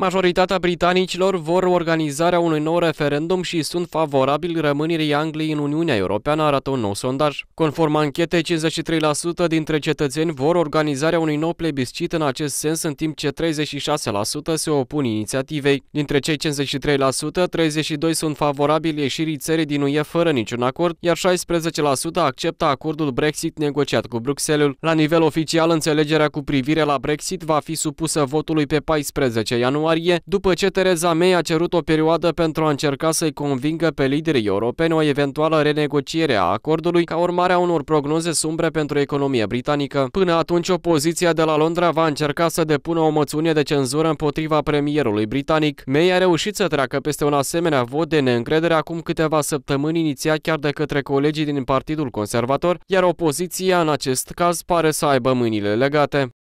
Majoritatea britanicilor vor organizarea unui nou referendum și sunt favorabili rămânirii Angliei în Uniunea Europeană, arată un nou sondaj. Conform anchetei, 53% dintre cetățeni vor organizarea unui nou plebiscit în acest sens, în timp ce 36% se opun inițiativei. Dintre cei 53%, 32 sunt favorabili ieșirii țării din UE fără niciun acord, iar 16% acceptă acordul Brexit negociat cu Bruxelles. La nivel oficial, înțelegerea cu privire la Brexit va fi supusă votului pe 14 ianuarie ianuarie, după ce Tereza May a cerut o perioadă pentru a încerca să-i convingă pe liderii europeni o eventuală renegociere a acordului ca urmare a unor prognoze sumbre pentru economia britanică. Până atunci, opoziția de la Londra va încerca să depună o moțiune de cenzură împotriva premierului britanic. May a reușit să treacă peste un asemenea vot de neîncredere acum câteva săptămâni inițiat chiar de către colegii din Partidul Conservator, iar opoziția în acest caz pare să aibă mâinile legate.